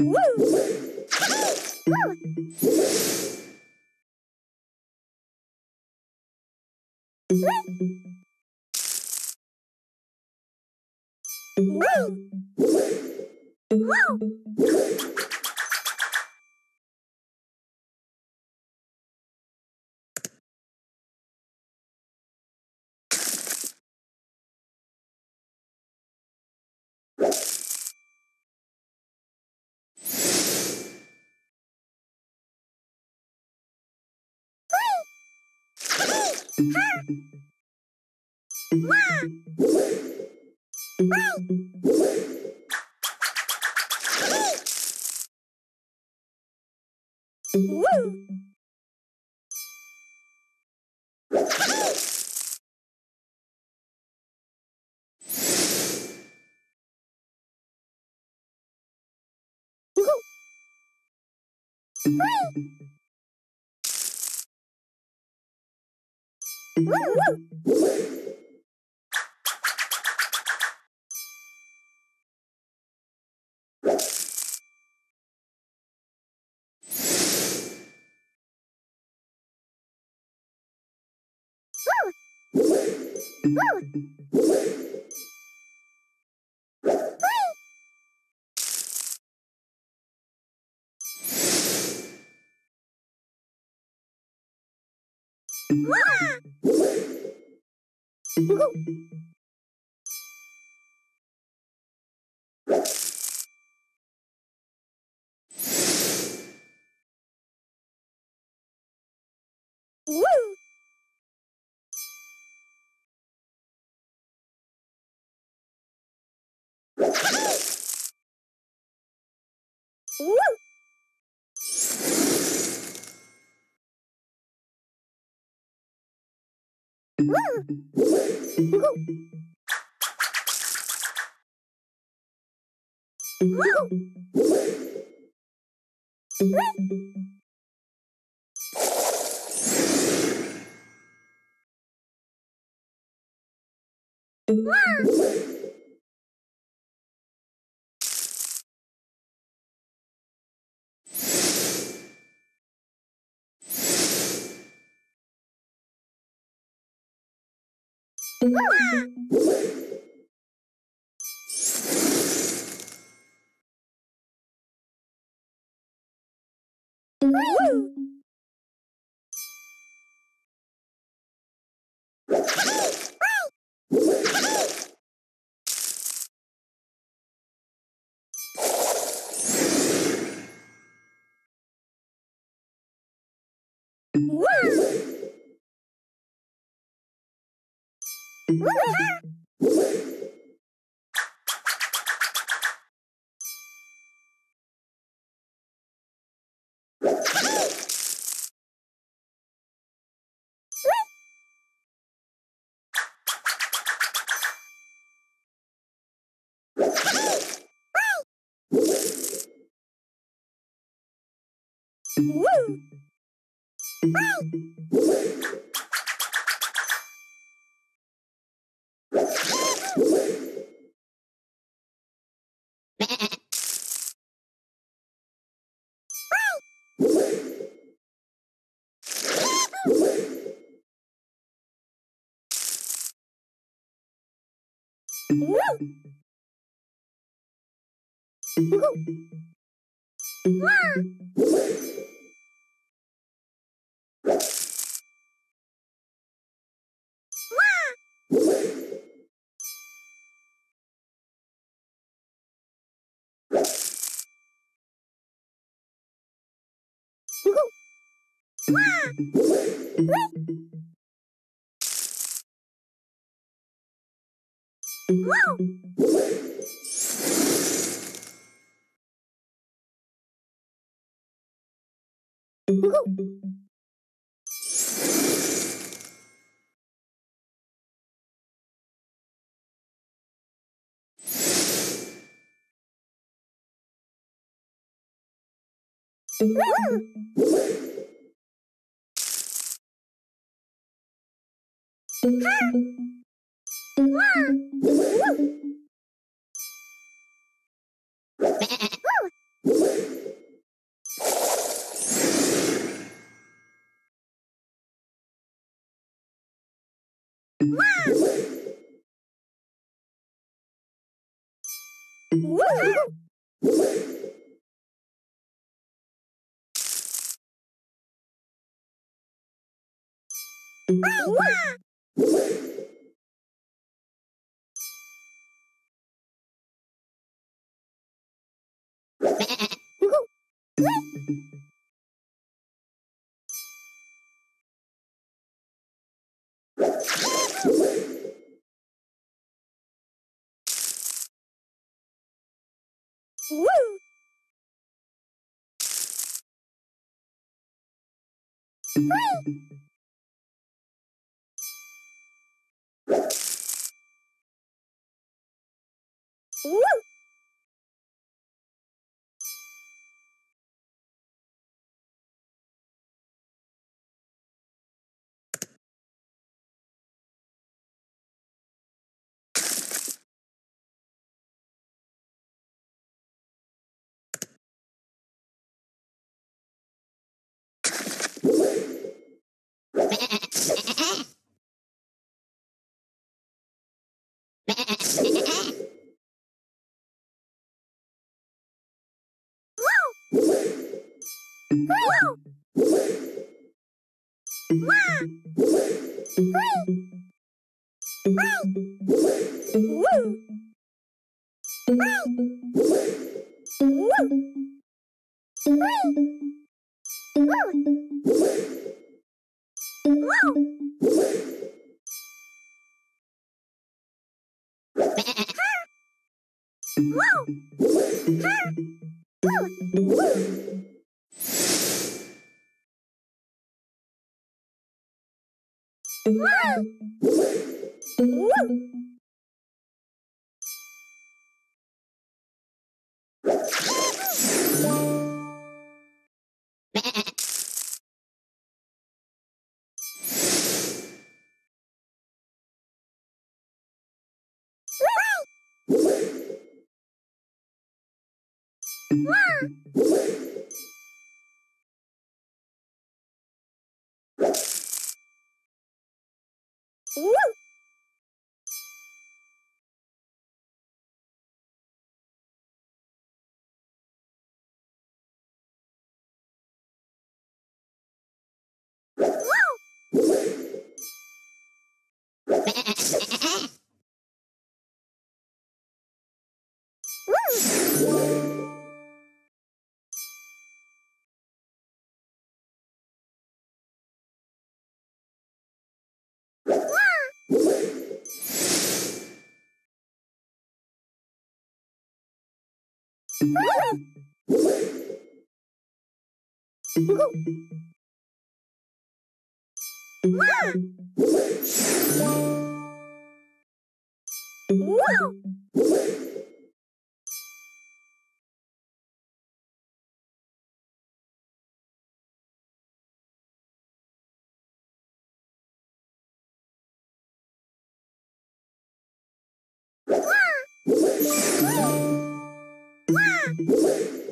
Woo! Woo! Woo! Woo! Woo! Woo! Wow! Woo! Woo! Bye! Woo! Wow! Wow! Woo! Woo! Wow! Uh! Woo! Wow!